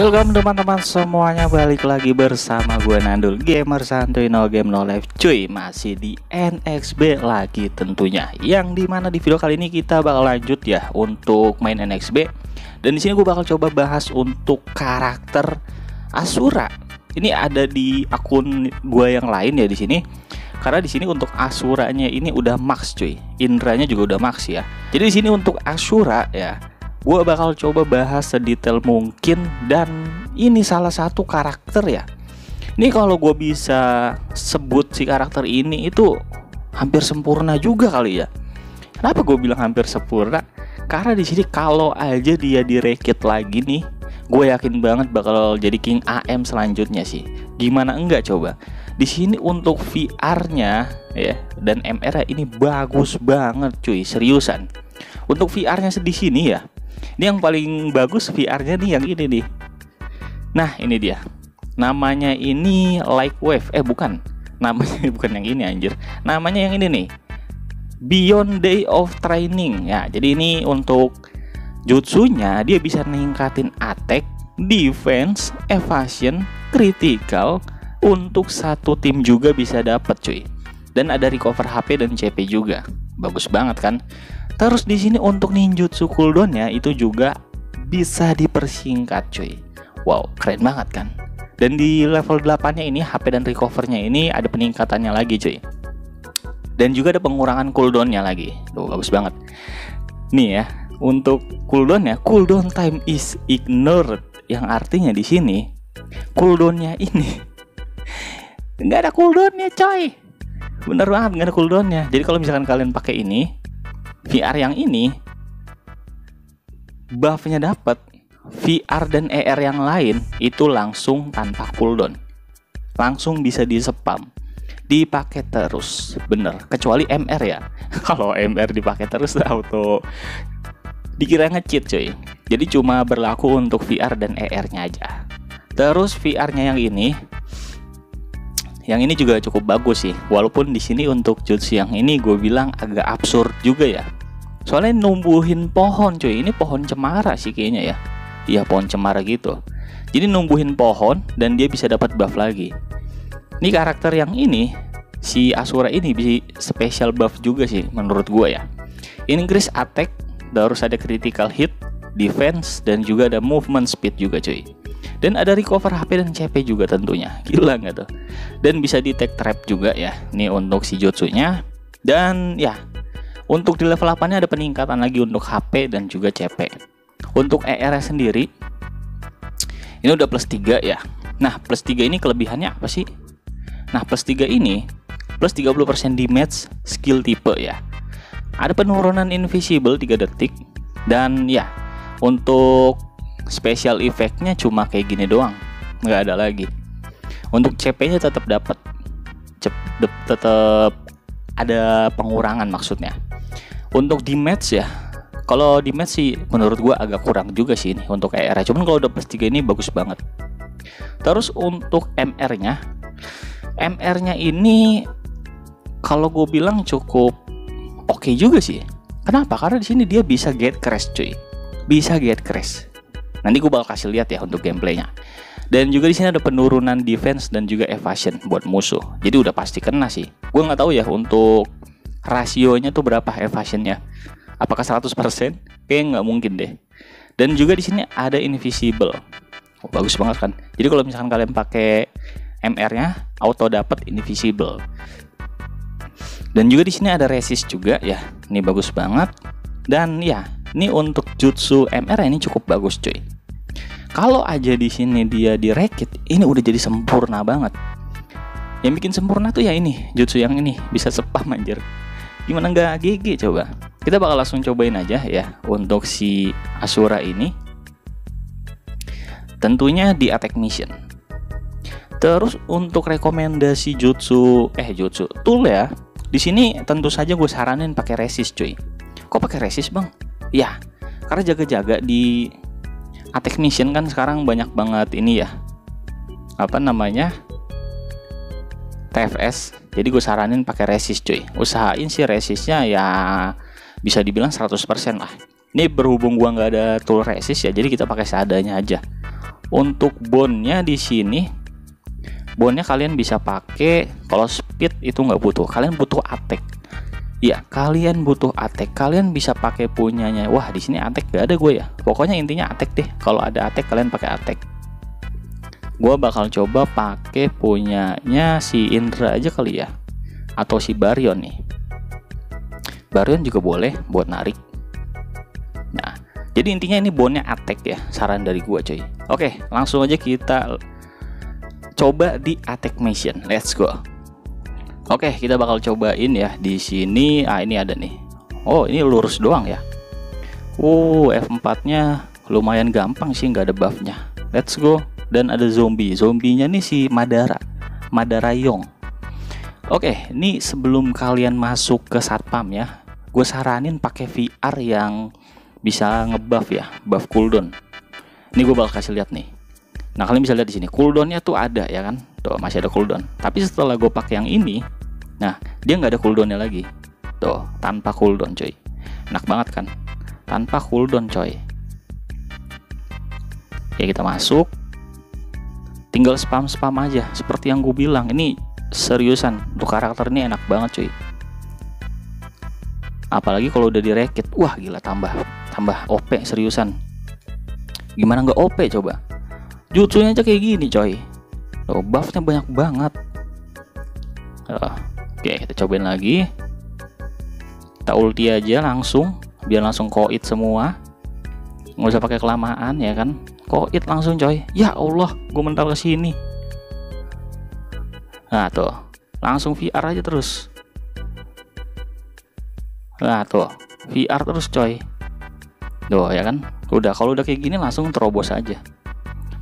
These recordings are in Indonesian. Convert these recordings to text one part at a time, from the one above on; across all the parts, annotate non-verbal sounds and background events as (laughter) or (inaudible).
Welcome teman-teman. Semuanya balik lagi bersama gue Nandul. Gamer santuy no game no life. Cuy Masih di NXB lagi tentunya. Yang di mana di video kali ini kita bakal lanjut ya untuk main NXB Dan di sini gue bakal coba bahas untuk karakter Asura. Ini ada di akun gue yang lain ya di sini. Karena di sini untuk Asuranya ini udah max cuy. Indranya juga udah max ya. Jadi di sini untuk Asura ya gue bakal coba bahas sedetail mungkin dan ini salah satu karakter ya. Ini kalau gue bisa sebut si karakter ini itu hampir sempurna juga kali ya. Kenapa gue bilang hampir sempurna? Karena di sini kalau aja dia direkit lagi nih gue yakin banget bakal jadi King AM selanjutnya sih. Gimana enggak coba? Di sini untuk VR-nya ya dan MR ini bagus banget cuy seriusan. Untuk VR-nya di sini ya ini yang paling bagus VR-nya nih yang ini nih. Nah, ini dia. Namanya ini Like Wave. Eh, bukan. Namanya (laughs) bukan yang ini anjir. Namanya yang ini nih. Beyond Day of Training. Ya, jadi ini untuk jutsunya dia bisa ningkatin attack, defense, evasion, critical untuk satu tim juga bisa dapat cuy. Dan ada recover HP dan CP juga. Bagus banget kan? Terus di sini untuk ninjutsu cooldownnya itu juga bisa dipersingkat cuy. Wow, keren banget kan? Dan di level 8-nya ini HP dan recovernya ini ada peningkatannya lagi cuy. Dan juga ada pengurangan cooldownnya lagi. Tuh, bagus banget. Nih ya, untuk cooldownnya, cooldown time is ignored. Yang artinya di sini cooldownnya ini (laughs) nggak ada cooldownnya coy. Bener banget nggak ada cooldownnya. Jadi kalau misalkan kalian pakai ini, VR yang ini buffnya dapat VR dan ER yang lain itu langsung tanpa cooldown. Langsung bisa di spam dipakai terus. Bener. Kecuali MR ya. (laughs) Kalau MR dipakai terus (laughs) auto dikira ngecheat cuy. Jadi cuma berlaku untuk VR dan ER nya aja. Terus VR nya yang ini yang ini juga cukup bagus sih walaupun di sini untuk jutsu yang ini gue bilang agak absurd juga ya. Soalnya numbuhin pohon cuy ini pohon cemara sih kayaknya ya. Iya pohon cemara gitu. Jadi numbuhin pohon dan dia bisa dapat buff lagi. Ini karakter yang ini si Asura ini bisa special buff juga sih menurut gue ya. Increase attack terus ada critical hit defense dan juga ada movement speed juga cuy dan ada recover HP dan CP juga tentunya. Gila nggak tuh? Dan bisa detect trap juga ya ini untuk si jutsunya dan ya untuk di level 8 nya ada peningkatan lagi untuk HP dan juga CP untuk ER sendiri ini udah plus 3 ya. Nah plus 3 ini kelebihannya apa sih? Nah plus 3 ini plus 30% damage skill tipe ya. Ada penurunan invisible 3 detik. Dan ya untuk special effectnya cuma kayak gini doang. Nggak ada lagi. Untuk CP nya tetap dapat. Tetap ada pengurangan maksudnya. Untuk di match ya kalau di match sih menurut gua agak kurang juga sih ini untuk ER cuman kalau udah plus 3 ini bagus banget. Terus untuk MR nya MR nya ini kalau gue bilang cukup oke okay juga sih. Kenapa? Karena di sini dia bisa get crash cuy. Bisa get crash Nanti gue bakal kasih lihat ya untuk gameplaynya. Dan juga di sini ada penurunan defense dan juga evasion buat musuh. Jadi udah pasti kena sih. Gue nggak tahu ya untuk rasionya tuh berapa evasionnya. Apakah 100%? Kayaknya nggak mungkin deh. Dan juga di sini ada invisible. Oh, bagus banget kan. Jadi kalau misalkan kalian pakai MR-nya auto dapat invisible. Dan juga di sini ada resist juga ya. Ini bagus banget. Dan ya, ini untuk jutsu MR ini cukup bagus cuy. Kalau aja di sini dia direkit, ini udah jadi sempurna banget. Yang bikin sempurna tuh ya ini, jutsu yang ini bisa spam anjir. Gimana nggak GG coba? Kita bakal langsung cobain aja ya untuk si Asura ini. Tentunya di attack mission. Terus untuk rekomendasi jutsu eh jutsu tool ya. Di sini tentu saja gue saranin pakai resist cuy. Kok pakai resist, Bang? Ya karena jaga-jaga di attack mission kan sekarang banyak banget ini ya. Apa namanya? TFS jadi gue saranin pakai resist cuy. Usahain sih resistnya ya bisa dibilang 100% lah. Ini berhubung gua nggak ada tool resist ya jadi kita pakai seadanya aja. Untuk bondnya di sini bondnya kalian bisa pakai kalau speed itu nggak butuh. Kalian butuh attack ya kalian butuh attack. Kalian bisa pakai punyanya. Wah di sini attack gak ada gue ya. Pokoknya intinya attack deh. Kalau ada attack kalian pakai attack. Gue bakal coba pakai punyanya si Indra aja kali ya. Atau si Baryon nih. Baryon juga boleh buat narik. Nah jadi intinya ini bondnya attack ya saran dari gue coy. Oke langsung aja kita coba di attack mission. Let's go oke kita bakal cobain ya. Di sini ah ini ada nih. Oh ini lurus doang ya? Oh F4 nya lumayan gampang sih nggak ada buffnya. Let's go. Dan ada zombie. Zombinya nih si Madara. Madara Yong. Oke, ini sebelum kalian masuk ke satpam ya, gue saranin pakai VR yang bisa ngebuff ya, buff cooldown. Ini gue bakal kasih lihat nih. Nah kalian bisa lihat di sini cooldownnya tuh ada ya kan, tuh masih ada cooldown. Tapi setelah gue pakai yang ini, nah dia nggak ada cooldownnya lagi, tuh tanpa cooldown coy. Enak banget kan, tanpa cooldown coy. Ya kita masuk, tinggal spam spam aja seperti yang gue bilang. Ini seriusan untuk karakter ini enak banget cuy apalagi kalau udah direkit. Wah gila tambah. Tambah OP seriusan. Gimana nggak OP coba? Jutsunya aja kayak gini coy. Oh, buffnya banyak banget. Oh, oke kita cobain lagi. Kita ulti aja langsung biar langsung koit semua. Nggak usah pakai kelamaan ya kan? Koit langsung coy. Ya Allah gue mental ke sini. Nah tuh. Langsung VR aja terus. Nah tuh. VR terus coy. Tuh ya kan? Udah kalau udah kayak gini langsung terobos aja.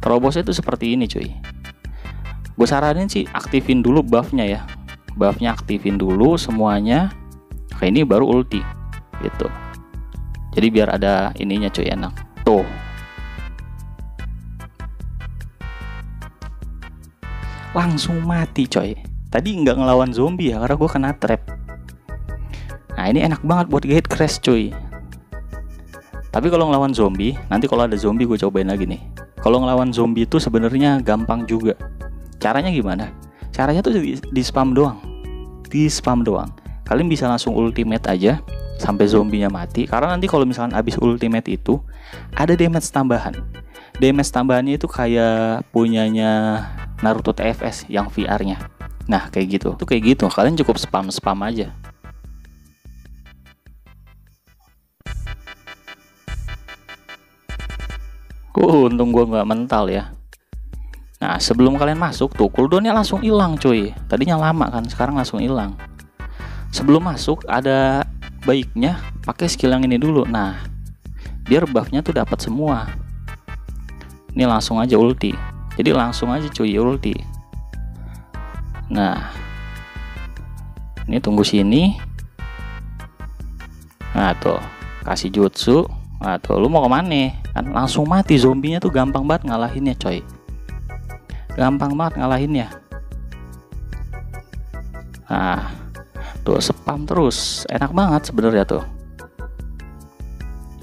Terobosnya itu seperti ini cuy. Gue saranin sih aktifin dulu buffnya ya Buffnya aktifin dulu semuanya. Oke ini baru ulti Gitu. Jadi biar ada ininya cuy enak. Tuh. Langsung mati coy. Tadi nggak ngelawan zombie ya karena gue kena trap. Nah ini enak banget buat gate crash cuy. Tapi kalau ngelawan zombie Nanti kalau ada zombie gue cobain lagi nih. Kalau ngelawan zombie itu sebenarnya gampang juga. Caranya gimana? Caranya tuh di spam doang Di spam doang. Kalian bisa langsung ultimate aja Sampai zombinya mati. Karena nanti kalau misalkan habis ultimate itu Ada damage tambahan. Damage tambahannya itu kayak punyanya Naruto TFS yang VR-nya Nah kayak gitu. Itu kayak gitu. Kalian cukup spam-spam aja. Uh, untung gue nggak mental ya. Nah, sebelum kalian masuk tuh cooldownnya langsung hilang cuy. Tadinya lama kan, sekarang langsung hilang. Sebelum masuk ada baiknya pakai skill yang ini dulu. Nah, biar buffnya tuh dapat semua. Ini langsung aja ulti. Jadi langsung aja cuy ulti. Nah, ini tunggu sini. Nah tuh, kasih jutsu. Nah tuh, lu mau ke mana? kan langsung mati zombinya tuh gampang banget ngalahinnya coy gampang banget ngalahinnya. Nah tuh spam terus. Enak banget sebenarnya tuh.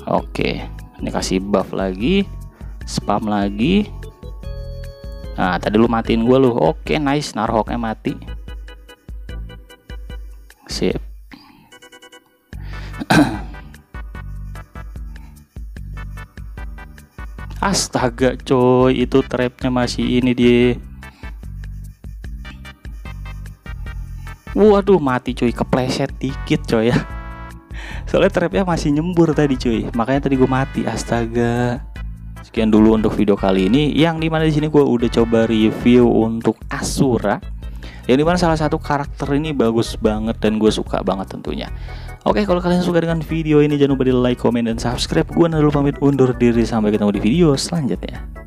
Oke ini kasih buff lagi spam lagi. Nah tadi lu matiin gue lu. Oke nice. Narhoknya mati. Sip Astaga coy itu trapnya masih ini dia. Waduh mati cuy kepleset dikit coy ya. (laughs) Soalnya trapnya masih nyembur tadi cuy Makanya tadi gue mati. Astaga. Sekian dulu untuk video kali ini. Yang di mana di sini gue udah coba review untuk Asura yang di mana salah satu karakter ini bagus banget dan gue suka banget tentunya. Oke kalau kalian suka dengan video ini jangan lupa di like, comment, dan subscribe. Gue Nadul pamit undur diri sampai ketemu di video selanjutnya